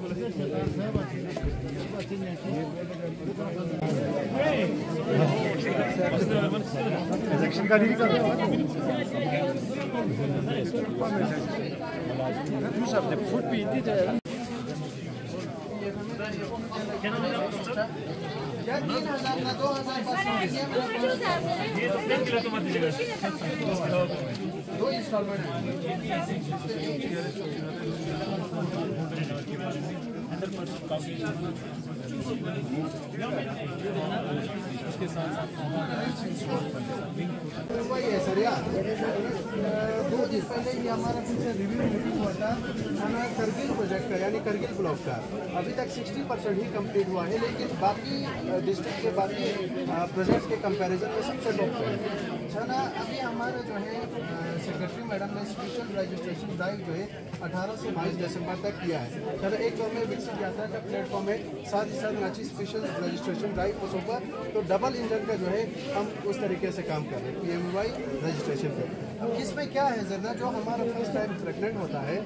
वही है सर यार दो दिन पहले हमारा से रिव्यू मीटिंग हुआ था। करगिल प्रोजेक्ट का यानी करगिल ब्लॉक का अभी तक 60 परसेंट ही कंप्लीट हुआ है, लेकिन बाकी डिस्ट्रिक्ट के बाकी प्रोजेक्ट्स के कंपैरिजन में सबसे लो पे है ना अभी हमारा जो है सेक्रेटरी मैडम ने स्पेशल रजिस्ट्रेशन ड्राइव जो है 18 से 22 दिसंबर तक किया है। सर एक दौर में विकसित यात्रा का प्लेटफॉर्म है साथ ही साथ रांची स्पेशल रजिस्ट्रेशन ड्राइव उस पर तो डबल इंजन का जो है, हम उस तरीके से काम कर रहे हैं पी एम वाई रजिस्ट्रेशन पर इसमें क्या है जरना जो हमारा फ़र्स्ट टाइम प्रेगनेंट होता है,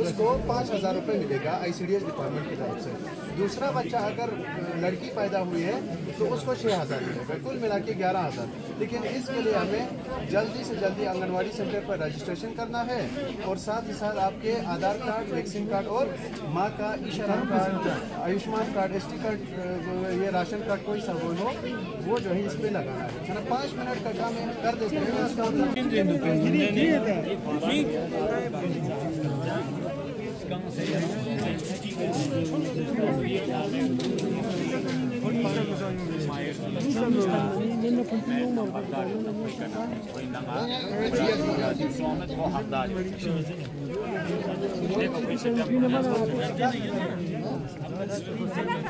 उसको पाँच हज़ार रुपये मिलेगा I C D S department की तरफ़ से। दूसरा बच्चा अगर लड़की पैदा हुई है तो उसको छः हज़ार मिलेगा, कुल मिला के ग्यारह हज़ार। लेकिन इसके लिए हमें जल्दी से जल्दी आंगनवाड़ी सेंटर पर रजिस्ट्रेशन करना है और साथ ही साथ आपके आधार कार्ड वैक्सीन कार्ड और माँ का ईश्रम card, Ayushman card S T card ये राशन कार्ड, कोई सा हो, वो जो है इस पर लगाना है। है पाँच मिनट का काम कर देते हैं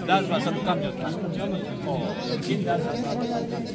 Ders varsa tutamıyoruz. O, kim ders varsa tutamıyoruz.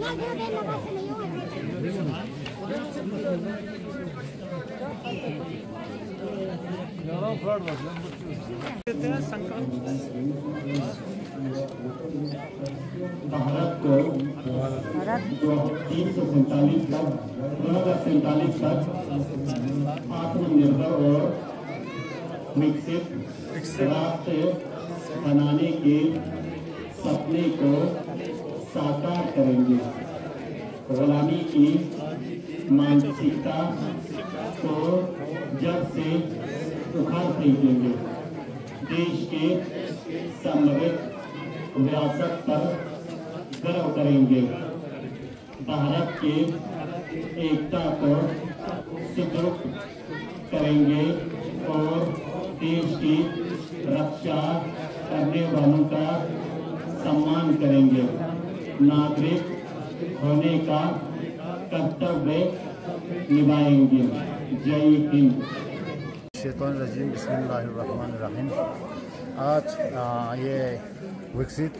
Bharat को तीन सौ सैंतालीस तक दो हज़ार सैंतालीस तक आत्मनिर्भर और विकसित राष्ट्र बनाने के सपने को साकार करेंगे। गुलामी की मानसिकता को जड़ से उखाड़ फेंकेंगे। देश के समृद्ध विरासत पर गर्व करेंगे। भारत के एकता को सुदृढ़ करेंगे और देश की रक्षा करने वालों का सम्मान करेंगे। नागरिक होने का कर्तव्य निभाएँगे। जय हिंद। शैतान रजीम बिस्मिल्लाहिर्रहमानिर्रहीम। आज ये विकसित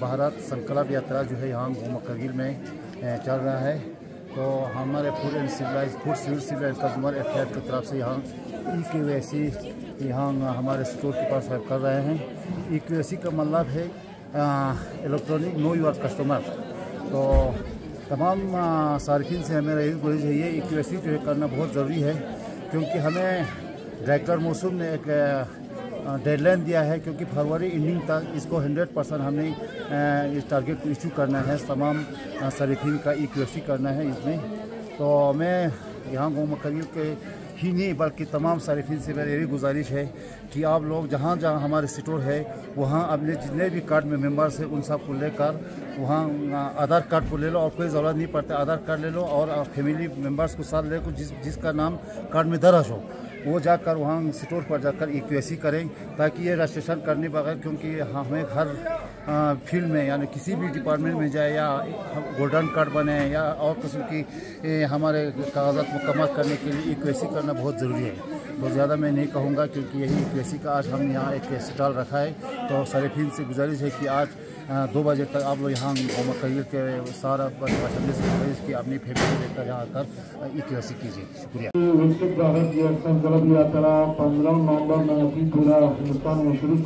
भारत संकल्प यात्रा जो है यहाँ गोमा करगिल में चल रहा है। तो हमारे पूरे civilise food civil civilise consumer affair की तरफ़ से यहाँ ई के वै सी यहाँ हमारे स्टोर के पास कर रहे हैं। ई के वै सी का मतलब है इलेक्ट्रॉनिक नो यूर कस्टमर तो तमाम सार्फिन से हमें यही गुजारिश है ये के जो है करना बहुत ज़रूरी है क्योंकि हमें डायरेक्टर मौसम ने एक डेडलाइन दिया है क्योंकि फरवरी एंडिंग तक इसको 100 परसेंट हमने अ, इस टारगेट को इशू करना है तमाम सरीफिन का इक्वेसी करना है इसमें। तो मैं यहाँ गाँव मकरीब के ही नहीं, बल्कि तमाम सार्फिन से मेरी यही गुजारिश है कि आप लोग जहाँ जहाँ हमारे स्टोर है, वहाँ अपने जितने भी कार्ड में मेंबर्स हैं, उन सबको लेकर वहाँ आधार कार्ड को ले लो और कोई ज़रूरत नहीं पड़ता, आधार कार्ड ले लो और फैमिली मेंबर्स को साथ ले जिस, जिसका नाम कार्ड में दर्ज हो, वो जाकर वहाँ स्टोर पर जाकर ई करें, ताकि ये रजिस्ट्रेशन करने बगैर, क्योंकि हमें हर फ़ील्ड में, यानी किसी भी डिपार्टमेंट में जाए या गोल्डन कार्ड बने या और किस्म की हमारे कागजात मुकम्मल करने के लिए ई करना बहुत ज़रूरी है। बहुत ज़्यादा मैं नहीं कहूँगा क्योंकि यही ई का आज हम यहाँ एक स्टॉल रखा है। तो सरीफिन से गुजारिश है कि आज दो बजे तक आप लोग यहाँ मकैर के सारा गुजारिश कि अपनी फैमिली लेकर यहाँ आकर ई कीजिए। शुक्रिया। की यात्रा पंद्रह नवंबर में शुरू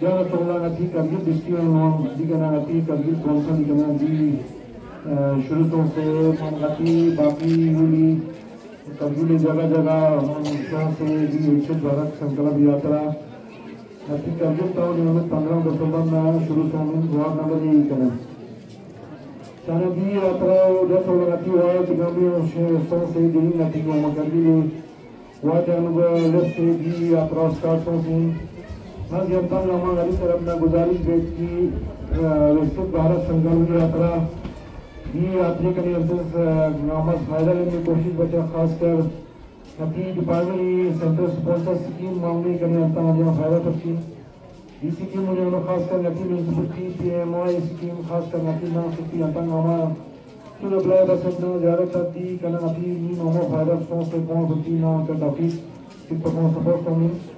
जब सोलह नदी करगिल डिस्ट्रिक्ट दिगना नदी करगिल कौंसल दिगना जी शुरू तो से नदी बाकी हुई करगिल जगह जगह से जी विकसित भारत संकल्प यात्रा। नदी करगिल टाउन में पंद्रह दिसंबर में शुरू से होंगी वार्ड नंबर ये करें। Sanadi atau dia solo ngati wa tingami so se dini ngati ko magardi le wa dan go leste di atau start so se मैं गिरफ़्तार नामा गरीब तरफ़ में गुजारिश पेश की विस्तृत भारत संकल्प यात्रा ये यात्री करी नामद फ़ायदा लेने की कोशिश बचा खासकर हकीक पागली सेंट्रल स्पॉन्सर स्कीम मांगने के लिए आता हमारे फ़ायदा करती ये स्कीम मुझे हम खासकर नकी municipal P M I scheme खासकर नकी ना सकती आता नामा फिर अप्लाई कर सकना ज़्यादा करती कल नकी नी नामा फ़ायदा सोच से कौन होती ना कर नफीस कितना सपोर्ट करनी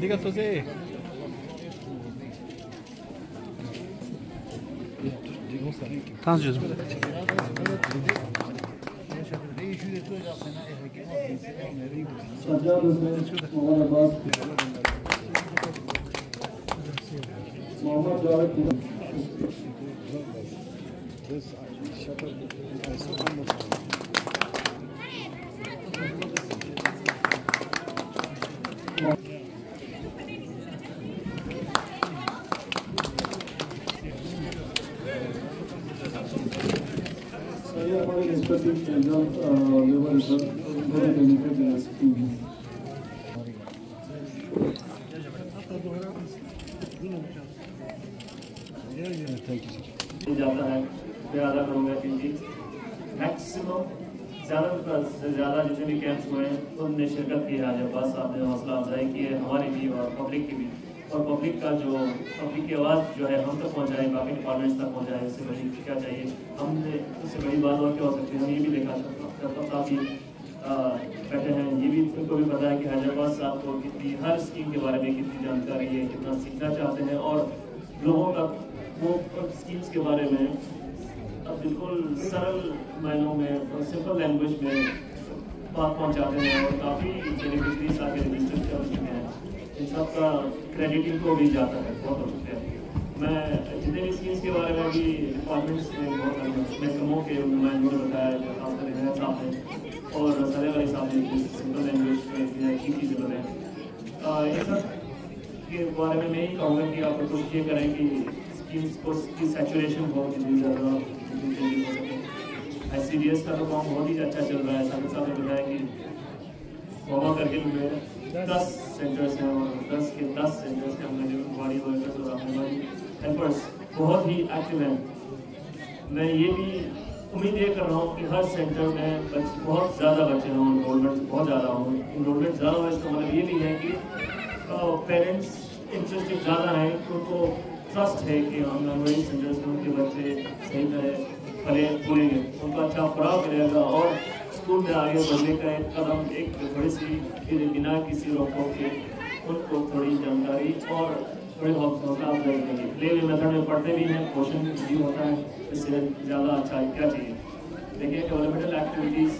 Diga José. Tanz gözüm. Muhammed Cavit Biz şaka paling inspektif dalam level result dari benefit जाता है अदा करूँगा कि जी मैक्सिमम ज़्यादा से ज़्यादा जितने भी कैंप्स हुए हैं उनने शिरकत की है आज अब्बास साहब ने हौसला अफजाई की है हमारी भी और पब्लिक की भी और पब्लिक का जो पब्लिक की आवाज़ जो है, हम तक पहुँचाए, बाकी डिपार्टमेंट्स तक पहुँचाए इससे बड़ी क्या चाहिए? हमने उससे बड़ी बात और क्या हो सकती है? हम ये भी देखा शरफ साहब भी बैठे हैं। ये भी उनको भी पता है कि हैदराबाद साहब को कितनी, हर स्कीम के बारे में कितनी जानकारी है, कितना सीखना चाहते हैं और लोगों का, वो स्कीम्स के बारे में, अब बिल्कुल सरल मायनों में और सिंपल लैंग्वेज में बात पहुंचाते हैं और काफ़ी बेनिफिशरीज आगे रजिस्टर कर चुके हैं। इन सब का क्रेडिट इनको भी जाता है, बहुत बहुत शुक्रिया मैं जितने भी स्कीम्स के बारे में भी डिपार्टमेंट्स में बहुत महकमों के नुमाइंदों ने बताया खासकर हिदायत साहब ने और सरे वाली साहब ने सिंपल लैंग्वेज में की चीज़ें बताएँ। ये सब के बारे में मैं यही कहूँगा कि आप कोशिश ये करें कि स्कीम्स को, की सैचुरेशन बहुत जितनी ज़्यादा जितनी जल्दी हो सके। एस सी डी एस का तो काम बहुत ही अच्छा चल रहा है, साथ साहब ने बताया कि वहाँ करके में दस सेंटर्स हैं और दस के दस सेंटर्स के जो बॉडी वर्कर्स और हमारी हेल्पर्स बहुत ही एक्टिव हैं। मैं ये भी उम्मीद ये कर रहा हूँ कि हर सेंटर में बच्चे बहुत ज़्यादा बच्चे हों इनरोलमेंट बहुत ज़्यादा हों। इनरोलमेंट ज़्यादा हो इसका मतलब ये भी है कि पेरेंट्स इंटरेस्टेड ज़्यादा हैं, उनको ट्रस्ट है कि आंगनबाड़ी सेंटर्स में उनके बच्चे सही तरह पले पूरेंगे उनका अच्छा पड़ाव मिलेगा और स्कूल में आगे बढ़ने का एक कदम, एक थोड़ी सी फिर बिना किसी रोकों के उनको थोड़ी जानकारी और थोड़ी हौसला अफजाई करेंगे मेथड में पढ़ते भी हैं, क्वेश्चन भी होता है, इससे ज़्यादा अच्छा क्या चाहिए? देखिए डेवलपमेंटल एक्टिविटीज़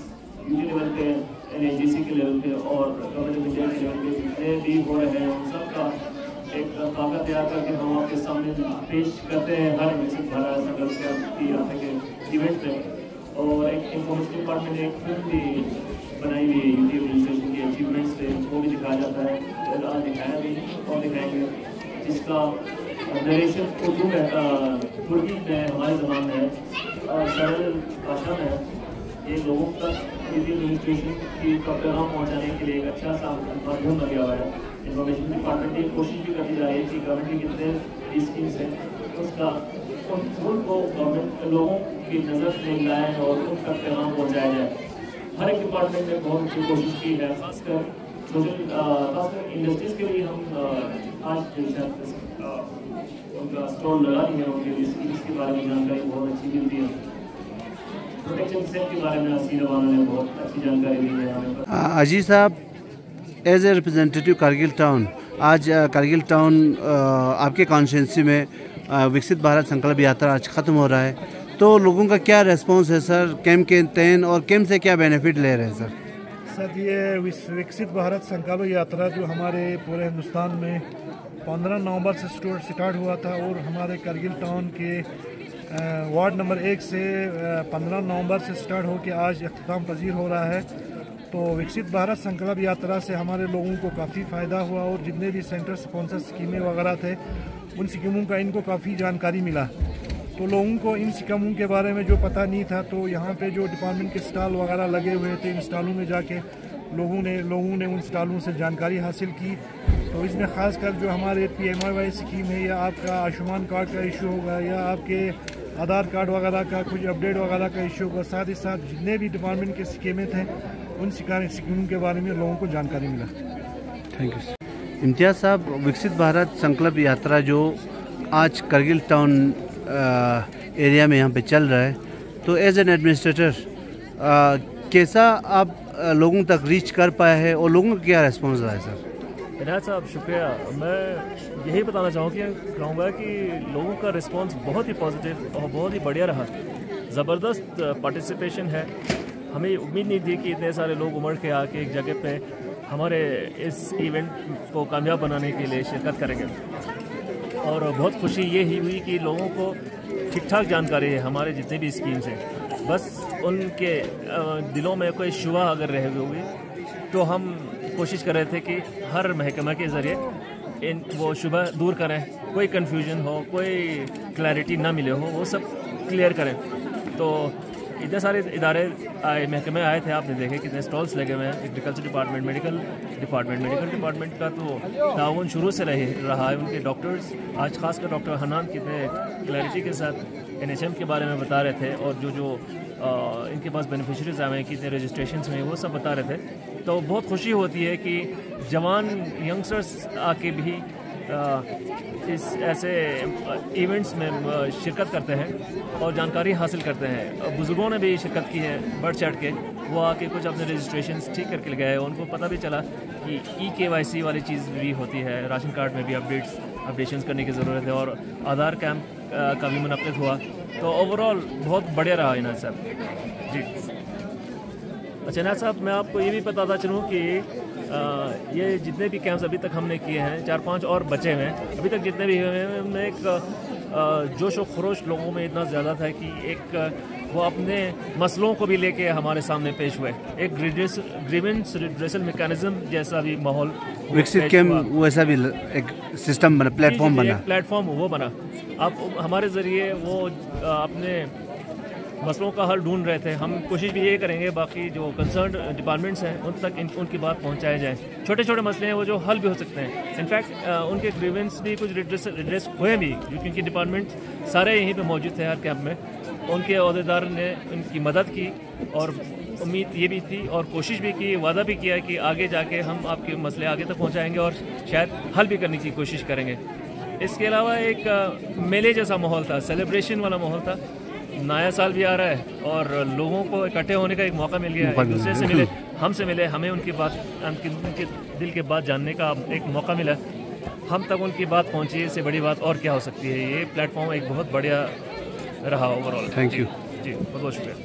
यूजी लेवल पे एन के लेवल पे और गवर्नमेंट के लेवल पे जितने भी हो रहे हैं, उन सब का एक खाका तैयार करके हम आपके सामने पेश करते हैं। हर विकसित भारत यहाँ के इवेंट में और एक इंफॉर्मेशन डिपार्टमेंट एक फ़िल्म भी बनाई हुई है यूट्यूब रजिस्ट्रेशन की अचीवमेंट्स पे वो भी दिखाया जाता है। और आज दिखाया भी और दिखाएँगे। जिसका नरेशन उर्दू में तुर्की में हमारे ज़बान में और सरल भाषा में, ये लोगों तक रजिस्ट्रेशन की का पैगाम पहुँचाने के लिए एक अच्छा सा माध्यम लगा हुआ है। इन्फॉर्मेशन डिपार्टमेंट ये कोशिश भी करती जा रही है कि गवर्नमेंट की कितने स्कीम्स हैं, उसका उन उनको लोगों की नज़र और उन तक पैगाम पहुँचाया जाए। हर एक डिपार्टमेंट ने बहुत कोशिश की है, खासकर खासकर इंडस्ट्रीज़ के लिए हम आज उनका लगा हैं उनके लिए। स्कीम्स के बारे में जानकारी बहुत अच्छी मिलती है। साहब as a representative Kargil town आज कारगिल टाउन आपके कॉन्स्टिट्यूंसी में विकसित भारत संकल्प यात्रा आज ख़त्म हो रहा है। तो लोगों का क्या रेस्पॉन्स है सर कैम्प के तहत और कैम्प से क्या बेनिफिट ले रहे हैं सर सर, ये विकसित भारत संकल्प यात्रा जो हमारे पूरे हिंदुस्तान में 15 नवंबर से स्टार्ट हुआ था और हमारे करगिल टाउन के वार्ड नंबर एक से 15 नवंबर से स्टार्ट होकर आज अख्ताम पजीर हो रहा है। तो विकसित भारत संकल्प यात्रा से हमारे लोगों को काफ़ी फ़ायदा हुआ और जितने भी सेंटर स्पॉन्सर स्कीमें वगैरह थे उन स्कीमों का इनको काफ़ी जानकारी मिला। तो लोगों को इन स्कीमों के बारे में जो पता नहीं था तो यहाँ पे जो डिपार्टमेंट के स्टॉल वगैरह लगे हुए थे, इन स्टॉलों में जाके लोगों ने लोगों ने उन स्टॉलों से जानकारी हासिल की। तो इसमें ख़ास कर जो हमारे पी एम वाई स्कीम है, या आपका आयुष्मान कार्ड का इशू होगा, या आपके आधार कार्ड वगैरह का कुछ अपडेट वगैरह का इशू होगा, साथ ही साथ जितने भी डिपार्टमेंट के स्कीमें थे, उन स्कीमों के बारे में लोगों को जानकारी मिला। थैंक यू इम्तियाज़ साहब, विकसित भारत संकल्प यात्रा जो आज करगिल टाउन एरिया में यहाँ पे चल रहा है तो एज एन एडमिनिस्ट्रेटर कैसा आप लोगों तक रीच कर पाए हैं और लोगों का क्या रिस्पॉन्स रहा है सर इनायत साहब, शुक्रिया। मैं यही बताना चाहूँगा कहूँगा कि लोगों का रिस्पांस बहुत ही पॉजिटिव और बहुत ही बढ़िया रहा। ज़बरदस्त पार्टिसिपेशन है। हमें उम्मीद नहीं थी कि इतने सारे लोग उमड़ के आके एक जगह पे हमारे इस इवेंट को कामयाब बनाने के लिए शिरकत करेंगे। और बहुत खुशी ये ही हुई कि लोगों को ठीक ठाक जानकारी है, हमारे जितने भी स्कीम्स हैं। बस उनके दिलों में कोई शुबा अगर रह होगी तो हम कोशिश कर रहे थे कि हर महकमा के ज़रिए इन, वो शुबा दूर करें। कोई कन्फ्यूज़न हो, कोई क्लैरिटी ना मिले हो, वो सब क्लियर करें। तो इतने सारे इदारे आए महकमे आए थे आपने देखे कितने स्टॉल्स लगे हुए हैं। Agriculture department medical department medical department का तो ताउन शुरू से रहे रहा है उनके डॉक्टर्स आज खासकर डॉक्टर हनान कितने क्लैरिटी के साथ एनएचएम के बारे में बता रहे थे और जो जो अ, इनके पास बेनिफिशरीज आए हैं कितने रजिस्ट्रेशन में वो सब बता रहे थे। तो बहुत खुशी होती है कि जवान यंगस्टर्स आके भी इस ऐसे इवेंट्स में शिरकत करते हैं और जानकारी हासिल करते हैं। बुज़ुर्गों ने भी शिरकत की है बढ़ चढ़ के। वो आके कुछ अपने रजिस्ट्रेशन ठीक करके ले गए उनको पता भी चला कि ई के वाई सी वाली चीज़ भी होती है। राशन कार्ड में भी अपडेट्स अपडेशन करने की ज़रूरत है और आधार कैंप का भी मुनद हुआ। तो ओवरऑल बहुत बढ़िया रहा इनायत साहब। जी। अच्छा नाथ साहब, मैं आपको ये भी बताता चलूँ कि ये जितने भी कैंप्स अभी तक हमने किए हैं चार पाँच और बचे हुए हैं अभी तक जितने भी हुए हैं उनमें एक जोश व खरोश लोगों में इतना ज़्यादा था कि एक वो अपने मसलों को भी लेके हमारे सामने पेश हुए। एक ग्रीवेंस रिड्रेसल मैकेनिज्म जैसा भी माहौल विकसित कैम्प वैसा भी एक सिस्टम बना प्लेटफॉर्म बना। प्लेटफॉर्म वो बना। अब हमारे ज़रिए वो अपने मसलों का हल ढूंढ रहे थे। हम कोशिश भी ये करेंगे बाकी जो कंसर्न डिपार्टमेंट्स हैं उन तक इन, उनकी बात पहुँचाया जाए। छोटे छोटे मसले हैं वो जो हल भी हो सकते हैं। इनफैक्ट उनके ग्रीवेंस भी कुछ रिड्रेस हुए भी क्योंकि डिपार्टमेंट सारे यहीं पर मौजूद थे हर कैंप में। उनके अहदेदार ने उनकी मदद की और उम्मीद ये भी थी और कोशिश भी की वादा भी किया कि आगे जाके हम आपके मसले आगे तक पहुंचाएँगे और शायद हल भी करने की कोशिश करेंगे। इसके अलावा एक मेले जैसा माहौल था सेलिब्रेशन वाला माहौल था। नया साल भी आ रहा है और लोगों को इकट्ठे होने का एक मौका मिल गया है। एक दूसरे से मिले हमसे मिले हमें उनकी बात उनकी उनके दिल के बात जानने का एक मौका मिला। हम तक उनकी बात पहुँची इससे बड़ी बात और क्या हो सकती है? ये प्लेटफॉर्म एक बहुत बढ़िया रहा ओवरऑल थैंक यू जी बहुत बहुत शुक्रिया।